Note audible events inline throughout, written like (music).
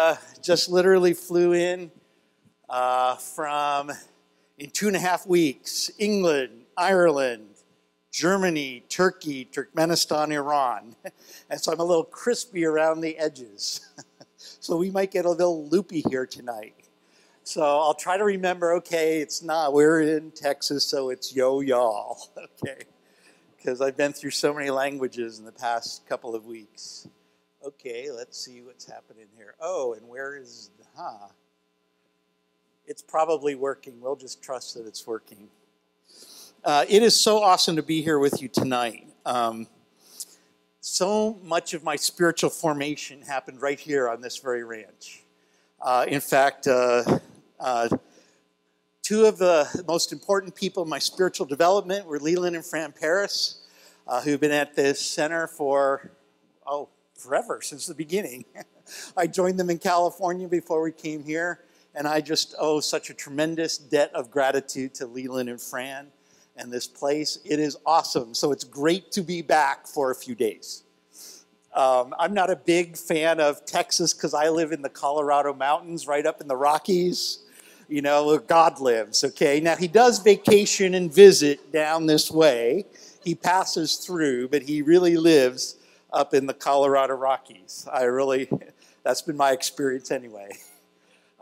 Uh, just literally flew in uh, from in two and a half weeks England, Ireland, Germany, Turkey, Turkmenistan, Iran. (laughs) And so I'm a little crispy around the edges. (laughs) so we might get a little loopy here tonight. So I'll try to remember okay, it's not, we're in Texas, so it's yo y'all. (laughs) Okay. Because I've been through so many languages in the past couple of weeks. Okay, let's see what's happening here. Oh, and where is the, huh? It's probably working. We'll just trust that it's working. Uh, it is so awesome to be here with you tonight. Um, so much of my spiritual formation happened right here on this very ranch. Uh, in fact, uh, uh two of the most important people in my spiritual development were Leland and Fran Paris, uh, who've been at this center for, oh, forever, since the beginning. (laughs) I joined them in California before we came here, and I just owe such a tremendous debt of gratitude to Leland and Fran and this place. It is awesome. So it's great to be back for a few days. Um, I'm not a big fan of Texas because I live in the Colorado mountains, right up in the Rockies, you know, where God lives, okay? Now, he does vacation and visit down this way. He passes through, but he really lives up in the Colorado Rockies. I really, (laughs) that's been my experience anyway. (laughs)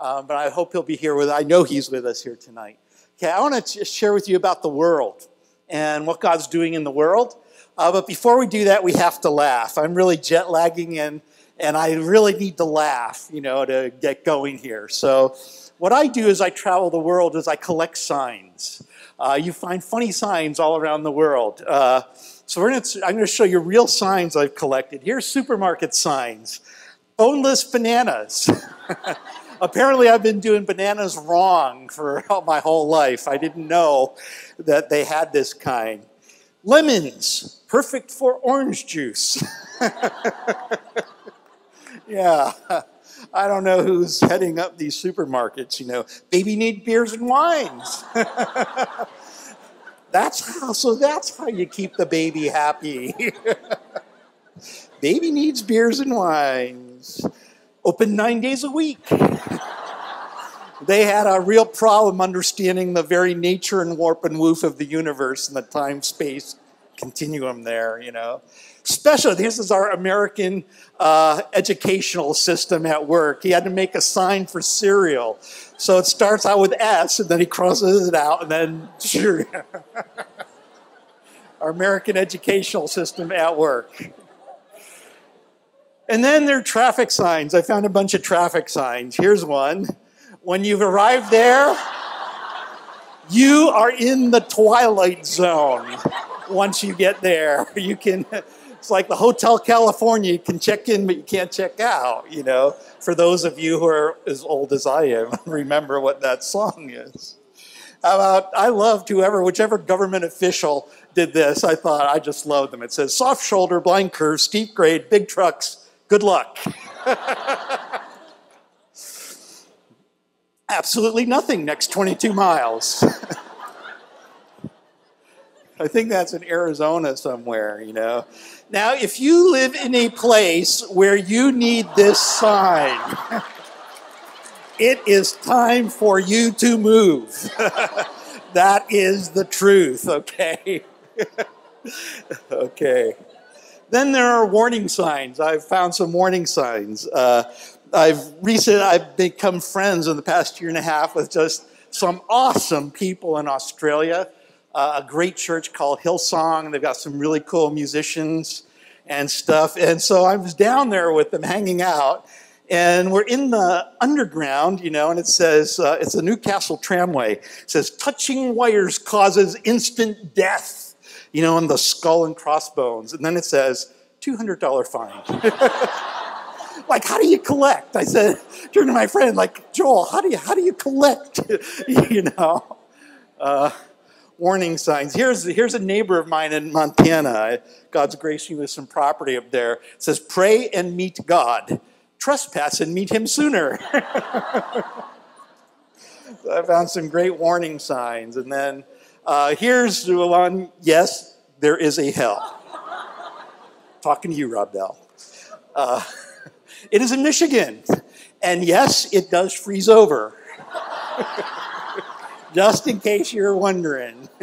Um, but I hope he'll be here with, I know he's with us here tonight. Okay, I want to share with you about the world and what God's doing in the world. Uh, but before we do that, we have to laugh. I'm really jet lagging and, and I really need to laugh, you know, to get going here. So what I do is I travel the world is I collect signs. Uh, you find funny signs all around the world. Uh, so gonna, I'm going to show you real signs I've collected. Here's supermarket signs. Boneless bananas. (laughs) Apparently I've been doing bananas wrong for (laughs) my whole life. I didn't know that they had this kind. Lemons, perfect for orange juice. (laughs) yeah. I don't know who's heading up these supermarkets, you know. Baby need beers and wines. That's how, so that's how you keep the baby happy. (laughs) baby needs beers and wines. Open nine days a week. they had a real problem understanding the very nature and warp and woof of the universe and the time space continuum there, you know. Special, this is our American uh, educational system at work. He had to make a sign for cereal. So it starts out with S, and then he crosses it out, and then (laughs) our American educational system at work. And then there are traffic signs. I found a bunch of traffic signs. Here's one. When you've arrived there, you are in the twilight zone once you get there. (laughs) You can it's like the Hotel California. You can check in, but you can't check out. You know, for those of you who are as old as I am, (laughs) remember what that song is. About I loved whoever, whichever government official did this. I thought I just loved them. It says soft shoulder, blind curve, steep grade, big trucks. Good luck. (laughs) Absolutely nothing next 22 miles. I think that's in Arizona somewhere, you know. Now, if you live in a place where you need this sign, (laughs) it is time for you to move. (laughs) that is the truth, okay? (laughs) okay. Then there are warning signs. I've found some warning signs. Uh, I've recently I've become friends in the past year and a half with just some awesome people in Australia uh, a great church called Hillsong. And they've got some really cool musicians and stuff. And so I was down there with them hanging out. And we're in the underground, you know, and it says, uh, it's a Newcastle tramway. It says, touching wires causes instant death, you know, on the skull and crossbones. And then it says, $200 fine. (laughs) like, how do you collect? I said, turn to my friend, like, Joel, how do you, how do you collect? (laughs) you know? Uh, warning signs. Here's, here's a neighbor of mine in Montana. God's gracing me with some property up there. It says, Pray and meet God. Trespass and meet him sooner. (laughs) so I found some great warning signs. And then uh, here's one yes, there is a hell. Talking to you, Rob Bell. Uh, (laughs) it is in Michigan. And yes, it does freeze over. (laughs) Just in case you're wondering. (laughs)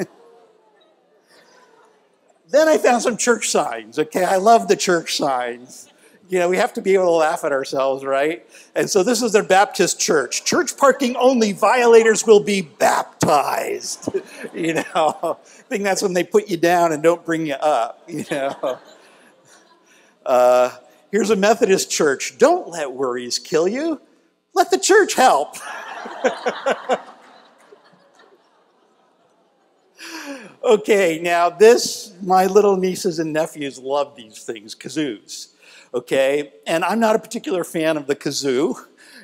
then I found some church signs. Okay, I love the church signs. You know, we have to be able to laugh at ourselves, right? And so this is their Baptist church. Church parking only, violators will be baptized. (laughs) you know, I think that's when they put you down and don't bring you up, (laughs) you know. Uh, here's a Methodist church. Don't let worries kill you. Let the church help. Okay, now this, my little nieces and nephews love these things, kazoos. Okay, and I'm not a particular fan of the kazoo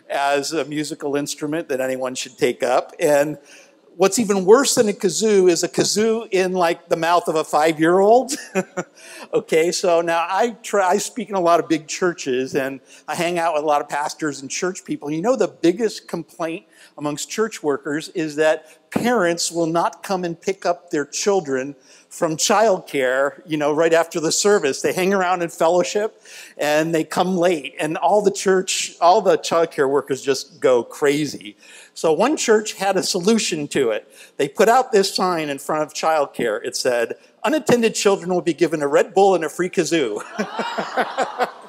as a musical instrument that anyone should take up. And what's even worse than a kazoo is a kazoo in like the mouth of a five-year-old. (laughs) okay, so now I try, I speak in a lot of big churches and I hang out with a lot of pastors and church people. You know the biggest complaint amongst church workers is that parents will not come and pick up their children from childcare, you know, right after the service. They hang around in fellowship and they come late and all the church, all the childcare workers just go crazy. So one church had a solution to it. They put out this sign in front of childcare. It said, unattended children will be given a Red Bull and a free kazoo. (laughs)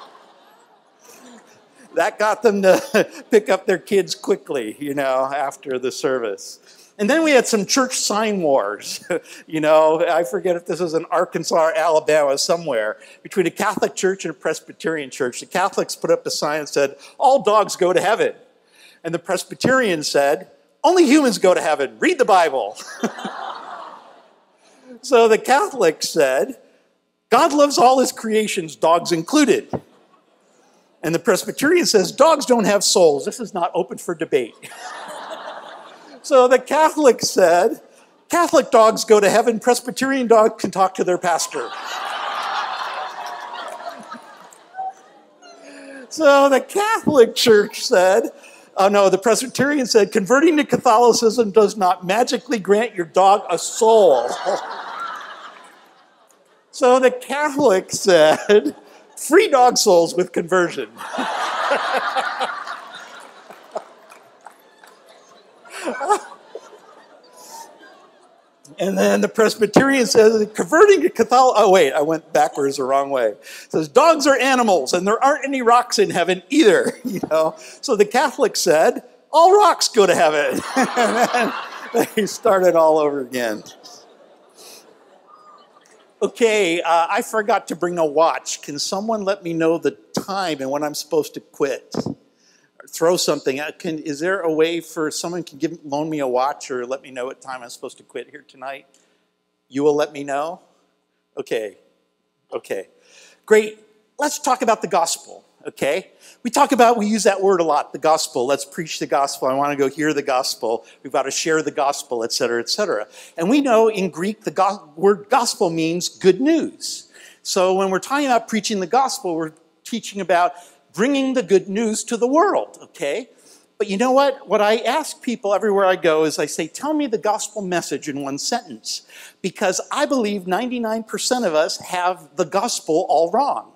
that got them to (laughs) pick up their kids quickly, you know, after the service. And then we had some church sign wars. (laughs) you know, I forget if this was in Arkansas or Alabama, somewhere, between a Catholic church and a Presbyterian church. The Catholics put up a sign that said, All dogs go to heaven. And the Presbyterian said, Only humans go to heaven. Read the Bible. (laughs) so the Catholics said, God loves all his creations, dogs included. And the Presbyterian says, dogs don't have souls. This is not open for debate. (laughs) so the Catholic said, Catholic dogs go to heaven, Presbyterian dogs can talk to their pastor. (laughs) so the Catholic Church said, oh no, the Presbyterian said, converting to Catholicism does not magically grant your dog a soul. (laughs) so the Catholic said, free dog souls with conversion. And then the Presbyterian says, converting to Catholic, oh wait, I went backwards the wrong way. It says, dogs are animals and there aren't any rocks in heaven either, (laughs) you know. So the Catholic said, all rocks go to heaven. (laughs) and then they started all over again. Okay, uh, I forgot to bring a watch. Can someone let me know the time and when I'm supposed to quit? Or throw something. Uh, can, is there a way for someone can give, loan me a watch or let me know what time I'm supposed to quit here tonight? You will let me know? Okay, okay. Great. Let's talk about the gospel okay? We talk about, we use that word a lot, the gospel. Let's preach the gospel. I want to go hear the gospel. We've got to share the gospel, et cetera, et cetera. And we know in Greek, the go word gospel means good news. So when we're talking about preaching the gospel, we're teaching about bringing the good news to the world, okay? But you know what? What I ask people everywhere I go is I say, tell me the gospel message in one sentence. Because I believe 99% of us have the gospel all wrong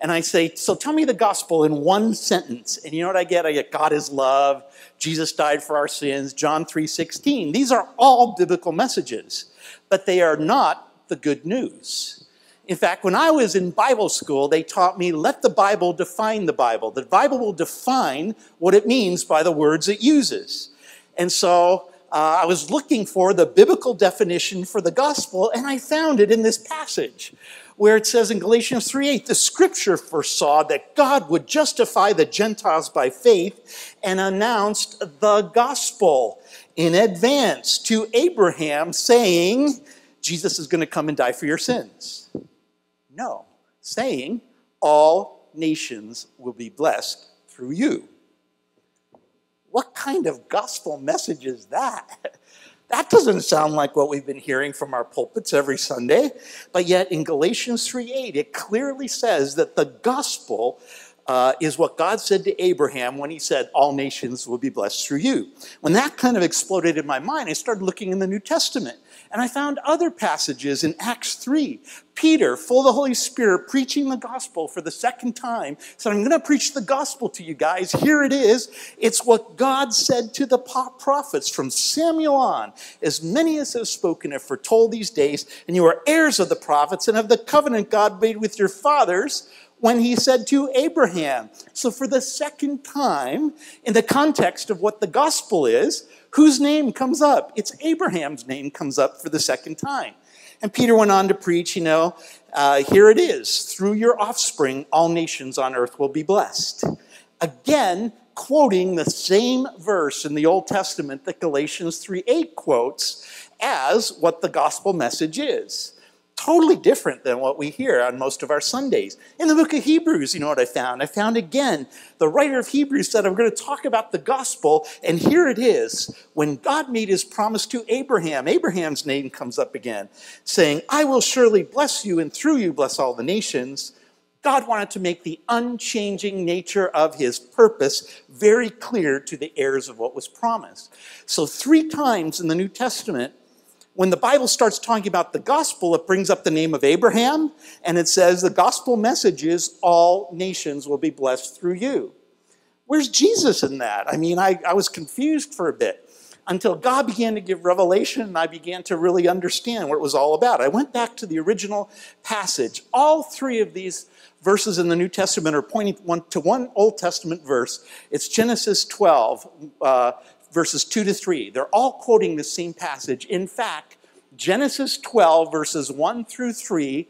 and I say, so tell me the gospel in one sentence. And you know what I get? I get God is love, Jesus died for our sins, John 3:16. These are all biblical messages, but they are not the good news. In fact, when I was in Bible school, they taught me let the Bible define the Bible. The Bible will define what it means by the words it uses. And so uh, I was looking for the biblical definition for the gospel, and I found it in this passage where it says in Galatians 3:8, the scripture foresaw that God would justify the Gentiles by faith and announced the gospel in advance to Abraham, saying, Jesus is going to come and die for your sins. No, saying, all nations will be blessed through you. What kind of gospel message is that? That doesn't sound like what we've been hearing from our pulpits every Sunday. But yet in Galatians 3:8, it clearly says that the gospel uh, is what God said to Abraham when he said, All nations will be blessed through you. When that kind of exploded in my mind, I started looking in the New Testament. And I found other passages in Acts 3. Peter, full of the Holy Spirit, preaching the gospel for the second time, said, I'm going to preach the gospel to you guys. Here it is. It's what God said to the prophets from Samuel on. As many as have spoken have foretold these days, and you are heirs of the prophets and of the covenant God made with your fathers when he said to Abraham. So, for the second time, in the context of what the gospel is, whose name comes up? It's Abraham's name comes up for the second time. And Peter went on to preach, you know, uh, here it is through your offspring, all nations on earth will be blessed. Again, quoting the same verse in the Old Testament that Galatians 3 8 quotes as what the gospel message is totally different than what we hear on most of our Sundays. In the book of Hebrews, you know what I found? I found again, the writer of Hebrews said, I'm going to talk about the gospel, and here it is. When God made his promise to Abraham, Abraham's name comes up again, saying, I will surely bless you, and through you bless all the nations. God wanted to make the unchanging nature of his purpose very clear to the heirs of what was promised. So, three times in the New Testament, when the Bible starts talking about the gospel, it brings up the name of Abraham and it says the gospel message is all nations will be blessed through you. Where's Jesus in that? I mean, I, I was confused for a bit until God began to give revelation and I began to really understand what it was all about. I went back to the original passage. All three of these verses in the New Testament are pointing one, to one Old Testament verse. It's Genesis 12, uh, verses 2 to 3. They're all quoting the same passage. In fact, Genesis 12, verses 1 through 3,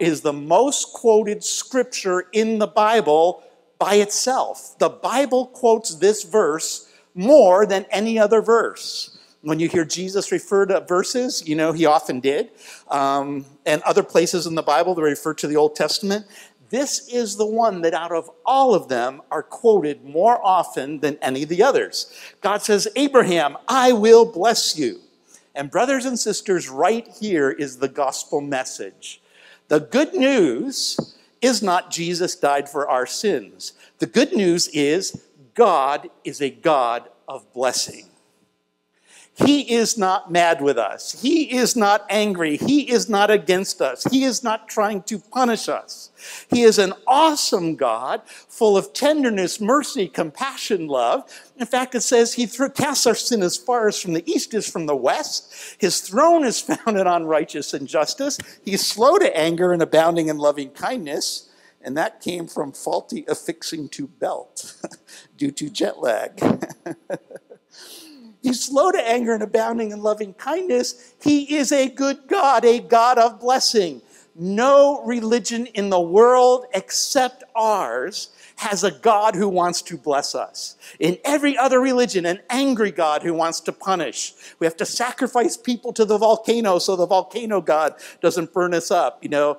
is the most quoted scripture in the Bible by itself. The Bible quotes this verse more than any other verse. When you hear Jesus refer to verses, you know, he often did, um, and other places in the Bible that refer to the Old Testament, this is the one that out of all of them are quoted more often than any of the others. God says, Abraham, I will bless you. And, brothers and sisters, right here is the gospel message. The good news is not Jesus died for our sins. The good news is God is a God of blessing. He is not mad with us. He is not angry. He is not against us. He is not trying to punish us. He is an awesome God, full of tenderness, mercy, compassion, love. In fact, it says he casts our sin as far as from the east is from the west. His throne is (laughs) founded on righteousness and justice. He's slow to anger and abounding in loving kindness. And that came from faulty affixing to belt (laughs) due to jet lag. (laughs) He's slow to anger and abounding in loving kindness. He is a good God, a God of blessing. No religion in the world except ours has a God who wants to bless us. In every other religion, an angry God who wants to punish. We have to sacrifice people to the volcano so the volcano God doesn't burn us up. You know,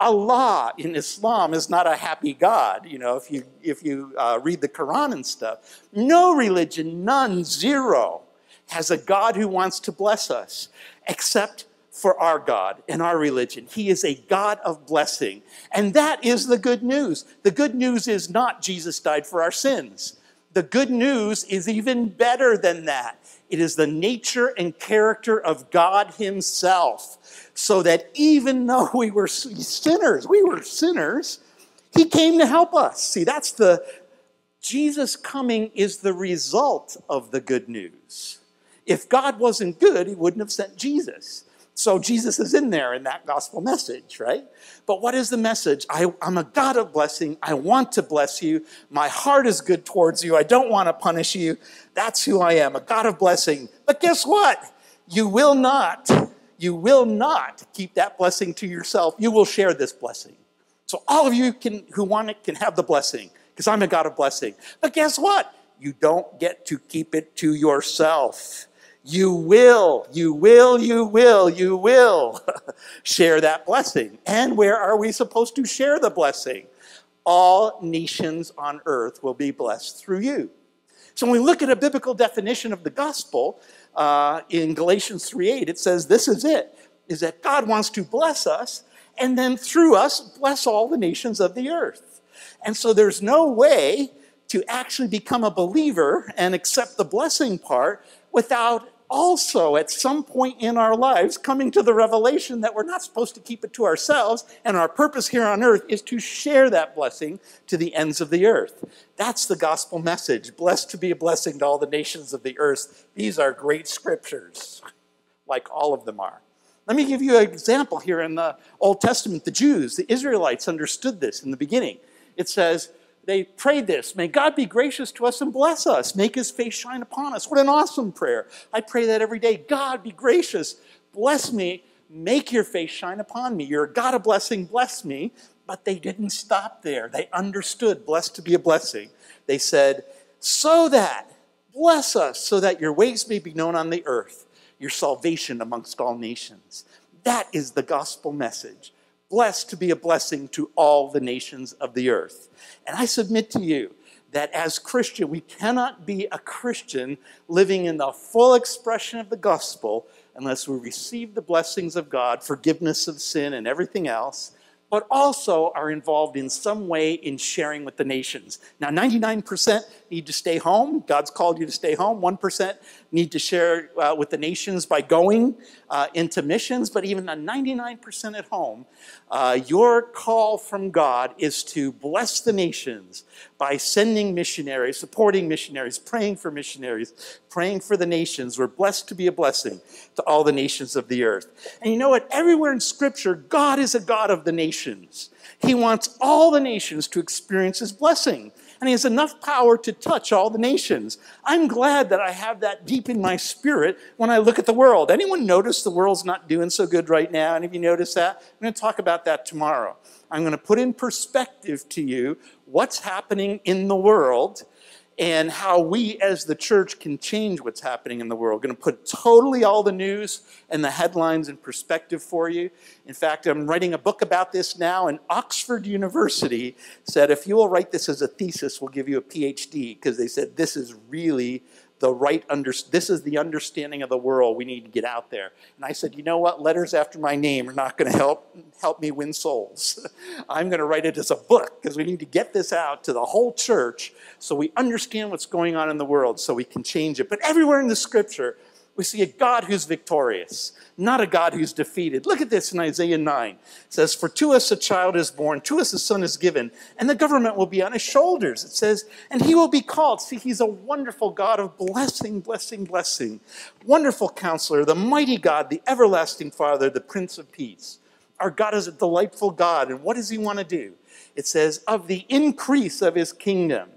Allah in Islam is not a happy God. You know, if you if you uh, read the Quran and stuff, no religion, none, zero, has a God who wants to bless us, except for our God and our religion. He is a God of blessing. And that is the good news. The good news is not Jesus died for our sins. The good news is even better than that. It is the nature and character of God Himself. So that even though we were sinners, we were sinners, He came to help us. See, that's the Jesus coming is the result of the good news. If God wasn't good, He wouldn't have sent Jesus. So Jesus is in there in that gospel message, right? But what is the message? I, am a God of blessing. I want to bless you. My heart is good towards you. I don't want to punish you. That's who I am, a God of blessing. But guess what? You will not, you will not keep that blessing to yourself. You will share this blessing. So all of you can, who want it can have the blessing because I'm a God of blessing. But guess what? You don't get to keep it to yourself. You will, you will, you will, you will (laughs) share that blessing. And where are we supposed to share the blessing? All nations on earth will be blessed through you. So when we look at a biblical definition of the gospel uh, in Galatians 3:8, it says this is it: is that God wants to bless us, and then through us bless all the nations of the earth. And so there's no way to actually become a believer and accept the blessing part without also at some point in our lives coming to the revelation that we're not supposed to keep it to ourselves and our purpose here on earth is to share that blessing to the ends of the earth. That's the gospel message. Blessed to be a blessing to all the nations of the earth. These are great scriptures like all of them are. Let me give you an example here in the old testament. The jews the israelites understood this in the beginning. It says they prayed this May God be gracious to us and bless us, make his face shine upon us. What an awesome prayer. I pray that every day. God be gracious, bless me, make your face shine upon me. You're a God of blessing, bless me. But they didn't stop there. They understood blessed to be a blessing. They said, So that, bless us, so that your ways may be known on the earth, your salvation amongst all nations. That is the gospel message blessed to be a blessing to all the nations of the earth. And I submit to you that as Christian, we cannot be a Christian living in the full expression of the gospel unless we receive the blessings of God, forgiveness of sin, and everything else, but also are involved in some way in sharing with the nations. Now, 99% need to stay home. God's called you to stay home. 1% need to share uh, with the nations by going uh, into missions, but even a 99% at home, uh, your call from God is to bless the nations by sending missionaries, supporting missionaries, praying for missionaries, praying for the nations. We're blessed to be a blessing to all the nations of the earth. And you know what? Everywhere in Scripture, God is a God of the nations. He wants all the nations to experience His blessing and he has enough power to touch all the nations. I'm glad that I have that deep in my spirit when I look at the world. Anyone notice the world's not doing so good right now? Any of you notice that? I'm going to talk about that tomorrow. I'm going to put in perspective to you what's happening in the world and how we as the church can change what's happening in the world. Going to put totally all the news and the headlines in perspective for you. In fact, I'm writing a book about this now, and Oxford University said if you will write this as a thesis, we'll give you a PhD because they said this is really the right under, this is the understanding of the world. We need to get out there. And i said you know what? Letters after my name are not going to help help me win souls. (laughs) I'm going to write it as a book because we need to get this out to the whole church so we understand what's going on in the world so we can change it. But everywhere in the scripture we see a God who's victorious, not a God who's defeated. Look at this in Isaiah 9. It says, For to us a child is born, to us a son is given, and the government will be on his shoulders. It says, and he will be called. See, he's a wonderful God of blessing, blessing, blessing. Wonderful counselor, the mighty God, the everlasting Father, the Prince of Peace. Our God is a delightful God, and what does he want to do? It says, of the increase of his kingdom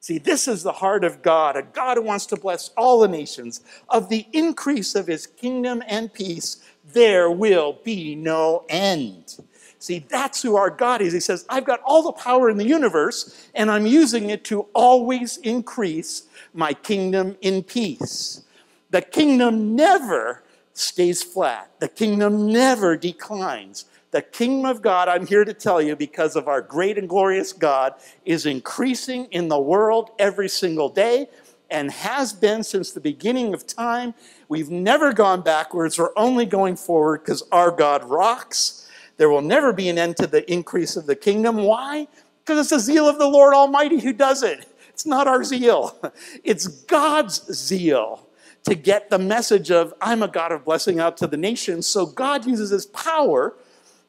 See, this is the heart of God, a God who wants to bless all the nations. Of the increase of his kingdom and peace, there will be no end. See, that's who our God is. He says, I've got all the power in the universe, and I'm using it to always increase my kingdom in peace. The kingdom never stays flat, the kingdom never declines. The kingdom of God, I'm here to tell you, because of our great and glorious God, is increasing in the world every single day and has been since the beginning of time. We've never gone backwards, we're only going forward because our God rocks. There will never be an end to the increase of the kingdom. Why? Because it's the zeal of the Lord Almighty who does it. It's not our zeal, (laughs) it's God's zeal to get the message of, I'm a God of blessing out to the nations. So God uses his power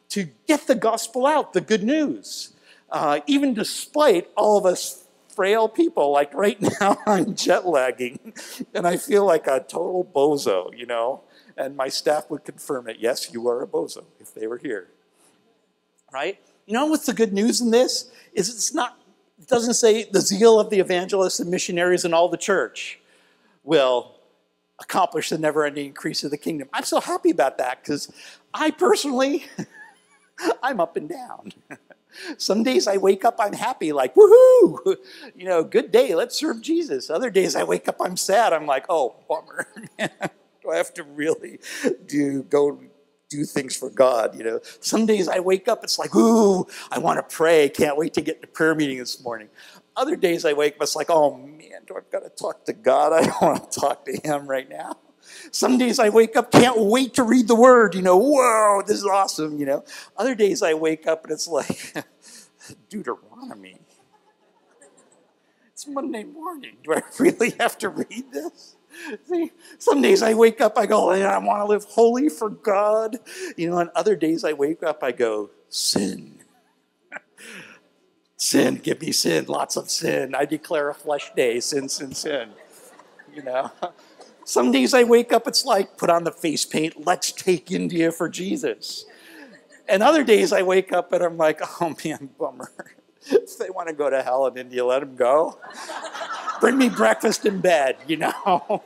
to get the gospel out, the good news. Uh, even despite all of us frail people, like right (laughs) now I'm jet lagging and I feel like a total bozo, you know, and my staff would confirm it. Yes, you are a bozo if they were here. Right? You know what's the good news in this? Is it's not, it doesn't say the zeal of the evangelists and missionaries and all the church will accomplish the never ending increase of the kingdom. I'm so happy about that because I personally (laughs) (laughs) I'm up and down. Some days I wake up, I'm happy, like, woohoo, (laughs) you know, good day, let's serve Jesus. Other days I wake up, I'm sad, I'm like, oh, bummer. (laughs) do I have to really do go do things for God, you know? Some days I wake up, it's like, ooh, I want to pray, can't wait to get to prayer meeting this morning. Other days I wake up, it's like, oh man, do I've got to talk to God? I don't want to talk to Him right now. Some days I wake up, can't wait to read the word, you know, whoa, this is awesome, you know. Other days I wake up and it's like (laughs) Deuteronomy. It's Monday morning. Do I really have to read this? See, some days I wake up, I go, I want to live holy for God. You know, and other days I wake up, I go, sin. (laughs) sin, give me sin, lots of sin. I declare a flesh day, sin, sin, sin. You know, (laughs) some days I wake up, it's like, put on the face paint, let's take India for Jesus. And other days I wake up and I'm like, oh man, bummer. if they want to go to hell in India, let them go. Bring me breakfast in bed, you know.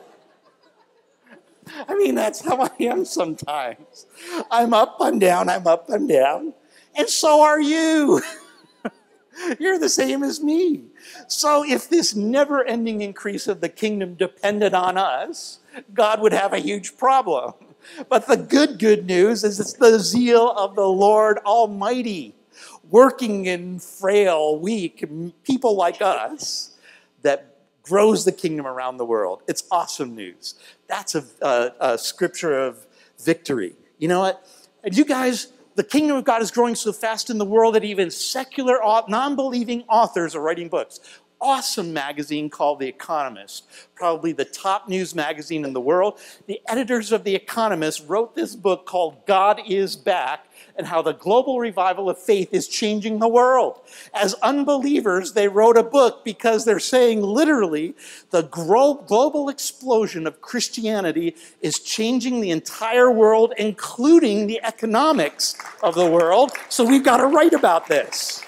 I mean, that's how I am sometimes. I'm up, I'm down, I'm up, I'm down. And so are you. You're the same as me. So if this never ending increase of the kingdom depended on us, God would have a huge problem. But the good, good news is it's the zeal of the Lord Almighty working in frail, weak people like us that grows the kingdom around the world. It's awesome news. That's a, a, a scripture of victory. You know what? And you guys, the kingdom of God is growing so fast in the world that even secular, non believing authors are writing books awesome magazine called The Economist, probably the top news magazine in the world. The editors of The Economist wrote this book called God is Back and how the global revival of faith is changing the world. As unbelievers, they wrote a book because they're saying literally the global explosion of Christianity is changing the entire world, including the economics of the world. So we've got to write about this.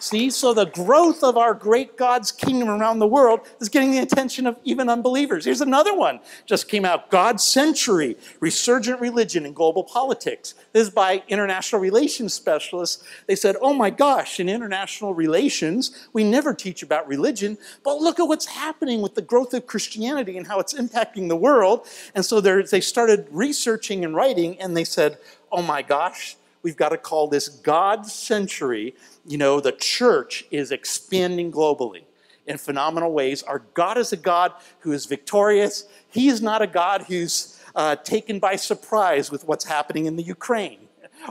See, so the growth of our great God's kingdom around the world is getting the attention of even unbelievers. Here's another one, just came out God's Century Resurgent Religion and Global Politics. This is by international relations specialists. They said, oh my gosh, in international relations, we never teach about religion, but look at what's happening with the growth of Christianity and how it's impacting the world. And so they started researching and writing, and they said, oh my gosh, we've got to call this God's century. You know, the church is expanding globally in phenomenal ways. Our God is a God who is victorious. He is not a God who's uh, taken by surprise with what's happening in the Ukraine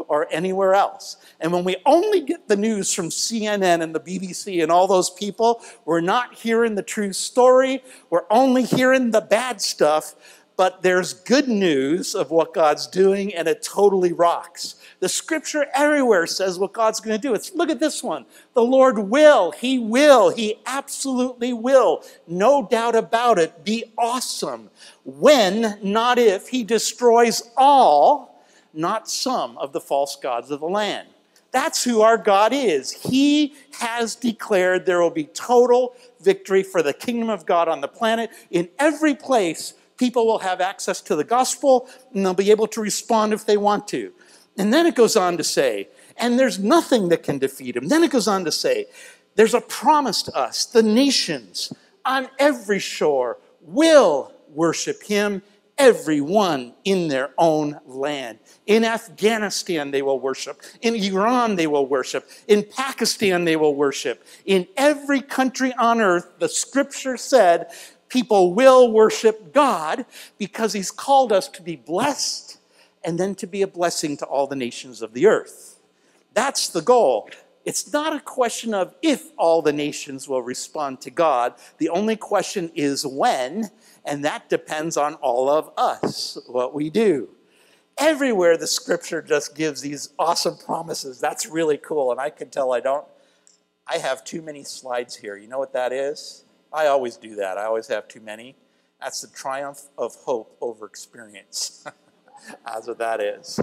or anywhere else. And when we only get the news from CNN and the BBC and all those people, we're not hearing the true story. We're only hearing the bad stuff. But there's good news of what God's doing, and it totally rocks. The scripture everywhere says what God's going to do. It's look at this one. The Lord will, He will, He absolutely will, no doubt about it, be awesome when, not if, He destroys all, not some of the false gods of the land. That's who our God is. He has declared there will be total victory for the kingdom of God on the planet. In every place, people will have access to the gospel and they'll be able to respond if they want to. And then it goes on to say, and there's nothing that can defeat him. Then it goes on to say, there's a promise to us. The nations on every shore will worship him, everyone in their own land. In Afghanistan, they will worship. In Iran, they will worship. In Pakistan, they will worship. In every country on earth, the scripture said, people will worship God because he's called us to be blessed and then to be a blessing to all the nations of the earth. That's the goal. It's not a question of if all the nations will respond to God. The only question is when, and that depends on all of us, what we do. Everywhere the scripture just gives these awesome promises. That's really cool. And I can tell I don't, I have too many slides here. You know what that is? I always do that. I always have too many. That's the triumph of hope over experience. (laughs) That's what that is.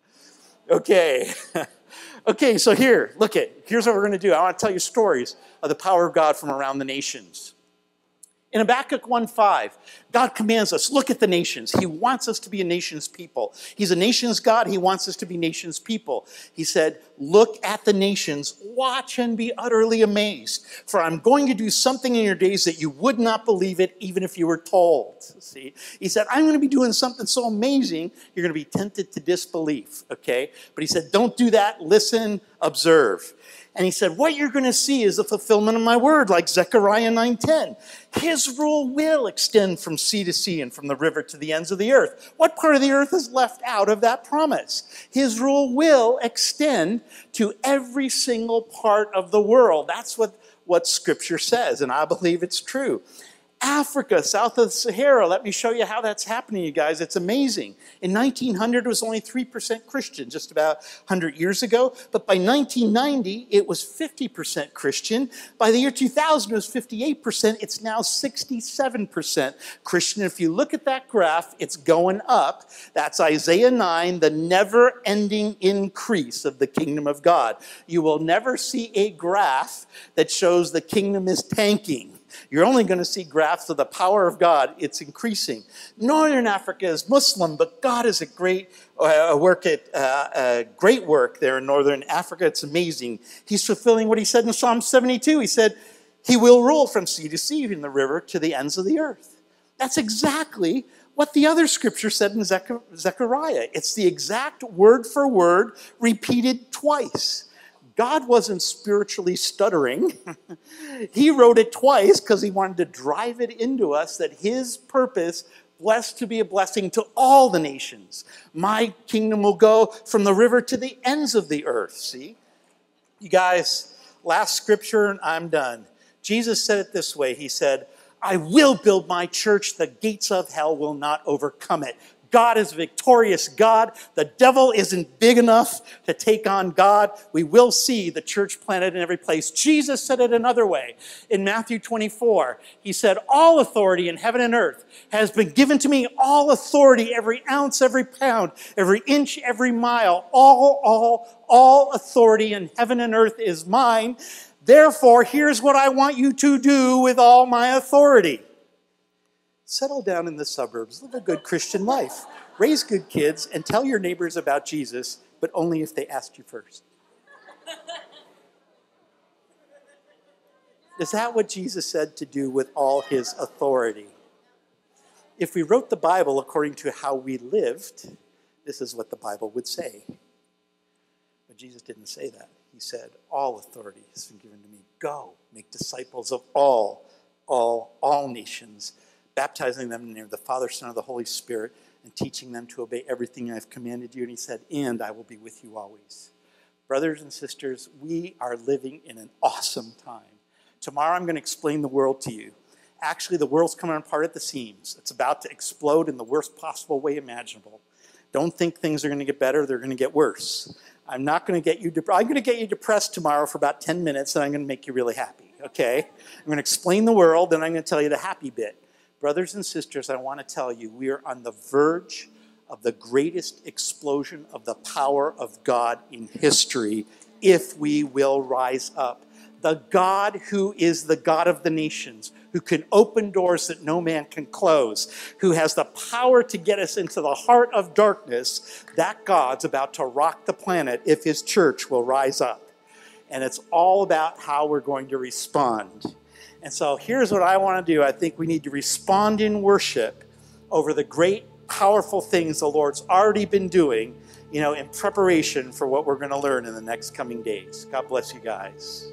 (laughs) okay. (laughs) okay, so here, look at, here's what we're going to do. I want to tell you stories of the power of God from around the nations. In Habakkuk 1:5, God commands us, look at the nations. He wants us to be a nation's people. He's a nation's God. He wants us to be nation's people. He said, look at the nations, watch and be utterly amazed. For I'm going to do something in your days that you would not believe it even if you were told. See? He said, I'm going to be doing something so amazing, you're going to be tempted to disbelief. Okay? But he said, don't do that. Listen, observe. And he said, what you're going to see is the fulfillment of my word, like Zechariah 9.10. His rule will extend from sea to sea and from the river to the ends of the earth. What part of the earth is left out of that promise? His rule will extend to every single part of the world. That's what what Scripture says, and I believe it's true. Africa, south of the Sahara. Let me show you how that's happening, you guys. It's amazing. In 1900, it was only 3% Christian, just about 100 years ago. But by 1990, it was 50% Christian. By the year 2000, it was 58%. It's now 67% Christian. If you look at that graph, it's going up. That's Isaiah 9, the never ending increase of the kingdom of God. You will never see a graph that shows the kingdom is tanking. You're only going to see graphs of the power of God. It's increasing. Northern Africa is Muslim, but God is a great uh, work at uh, great work there in Northern Africa. It's amazing. He's fulfilling what he said in Psalm 72. He said, "He will rule from sea to sea, in the river to the ends of the earth." That's exactly what the other scripture said in Zechariah. It's the exact word for word repeated twice. God wasn't spiritually stuttering. (laughs) he wrote it twice because he wanted to drive it into us that his purpose blessed to be a blessing to all the nations. My kingdom will go from the river to the ends of the earth. See? You guys, last scripture and I'm done. Jesus said it this way He said, I will build my church, the gates of hell will not overcome it. God is victorious God. The devil isn't big enough to take on God. We will see the church planted in every place. Jesus said it another way. In Matthew 24, he said, All authority in heaven and earth has been given to me. All authority, every ounce, every pound, every inch, every mile, all, all, all authority in heaven and earth is mine. Therefore, here's what I want you to do with all my authority settle down in the suburbs, live a good Christian life, raise good kids, and tell your neighbors about Jesus, but only if they ask you first. Is that what Jesus said to do with all his authority? If we wrote the Bible according to how we lived, this is what the Bible would say. But Jesus didn't say that. He said, All authority has been given to me. Go, make disciples of all, all, all nations baptizing them in the name of the Father, Son, and the Holy Spirit, and teaching them to obey everything I've commanded you. And he said, And I will be with you always. Brothers and sisters, we are living in an awesome time. Tomorrow I'm going to explain the world to you. Actually, the world's coming apart at the seams. It's about to explode in the worst possible way imaginable. Don't think things are going to get better, they're going to get worse. I'm not going to get you I'm going to get you depressed tomorrow for about 10 minutes and I'm going to make you really happy, okay? I'm going to explain the world and I'm going to tell you the happy bit. Brothers and sisters, I want to tell you, we are on the verge of the greatest explosion of the power of God in history if we will rise up. The God who is the God of the nations, who can open doors that no man can close, who has the power to get us into the heart of darkness, that God's about to rock the planet if his church will rise up. And it's all about how we're going to respond. And so here's what I want to do. I think we need to respond in worship over the great, powerful things the Lord's already been doing, you know, in preparation for what we're going to learn in the next coming days. God bless you guys.